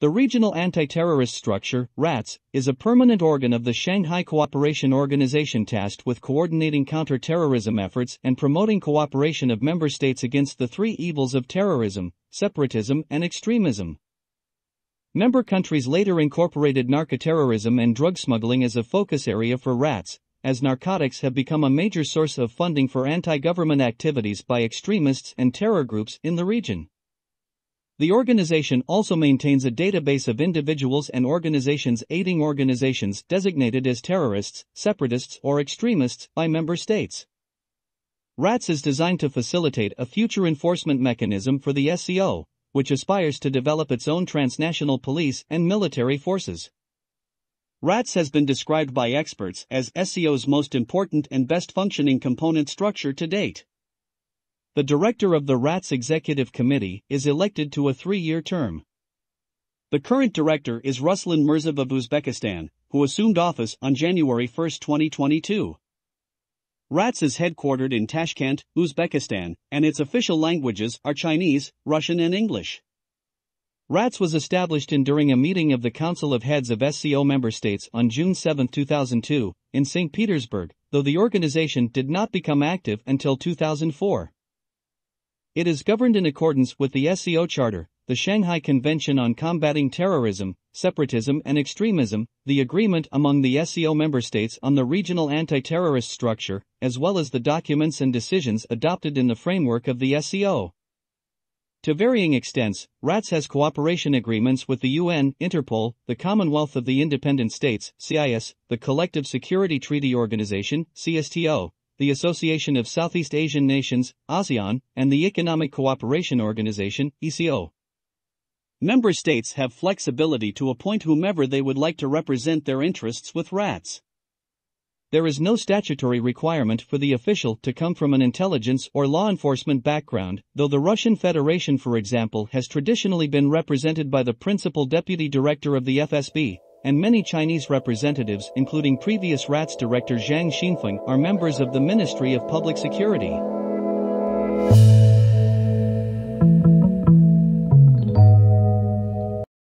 The Regional Anti-Terrorist Structure, RATS, is a permanent organ of the Shanghai Cooperation Organization tasked with coordinating counter-terrorism efforts and promoting cooperation of member states against the three evils of terrorism, separatism and extremism. Member countries later incorporated narcoterrorism and drug smuggling as a focus area for RATS, as narcotics have become a major source of funding for anti-government activities by extremists and terror groups in the region. The organization also maintains a database of individuals and organizations aiding organizations designated as terrorists, separatists, or extremists by member states. RATS is designed to facilitate a future enforcement mechanism for the SCO, which aspires to develop its own transnational police and military forces. RATS has been described by experts as SCO's most important and best functioning component structure to date. The director of the RATS Executive Committee is elected to a three-year term. The current director is Ruslan Mirzayev of Uzbekistan, who assumed office on January 1, 2022. RATS is headquartered in Tashkent, Uzbekistan, and its official languages are Chinese, Russian and English. RATS was established in during a meeting of the Council of Heads of SCO member states on June 7, 2002, in St. Petersburg, though the organization did not become active until 2004. It is governed in accordance with the SCO Charter, the Shanghai Convention on Combating Terrorism, Separatism and Extremism, the agreement among the SCO member states on the regional anti-terrorist structure, as well as the documents and decisions adopted in the framework of the SCO. To varying extents, RATS has cooperation agreements with the UN, Interpol, the Commonwealth of the Independent States, CIS, the Collective Security Treaty Organization, CSTO, the Association of Southeast Asian Nations, ASEAN, and the Economic Cooperation Organization, ECO. Member states have flexibility to appoint whomever they would like to represent their interests with RATS. There is no statutory requirement for the official to come from an intelligence or law enforcement background, though the Russian Federation, for example, has traditionally been represented by the principal deputy director of the FSB, and many Chinese representatives, including previous RATS director Zhang Xinfeng, are members of the Ministry of Public Security.